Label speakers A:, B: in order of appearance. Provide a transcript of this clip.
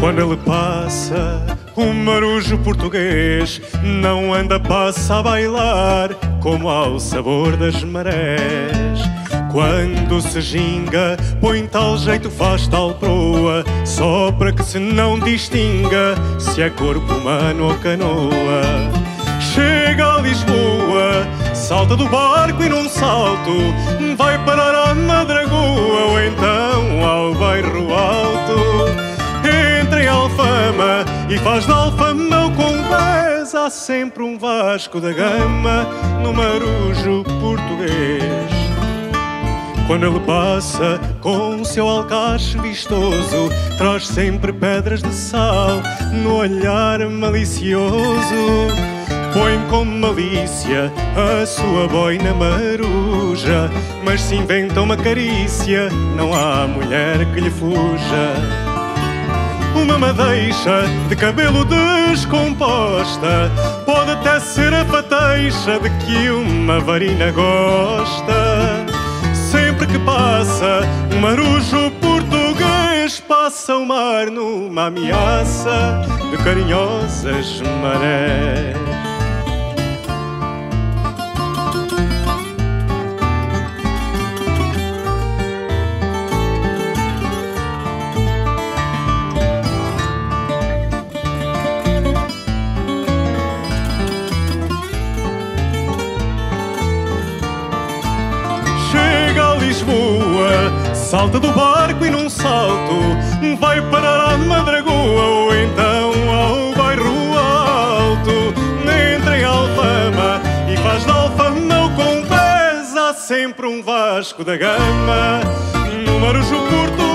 A: Quando ele passa, o marujo português não anda, passa a bailar como ao sabor das marés. Quando se ginga, põe tal jeito, faz tal proa, só para que se não distinga se é corpo humano ou canoa. Chega a Lisboa, salta do barco e num salto vai parar E faz de Alfama o convés. Há sempre um Vasco da Gama no marujo português. Quando ele passa com o seu alcache vistoso, traz sempre pedras de sal no olhar malicioso. Põe com malícia a sua boina maruja, mas se inventa uma carícia, não há mulher que lhe fuja. Uma madeixa de cabelo descomposta. Pode até ser a fateixa de que uma varina gosta. Sempre que passa um marujo português Passa o mar numa ameaça de carinhosas marés Lisboa, salta do barco e num salto vai parar à Madragoa ou então ao bairro alto. Entra em Alfama e faz de Alfama o convés. Há sempre um Vasco da Gama no marujo curto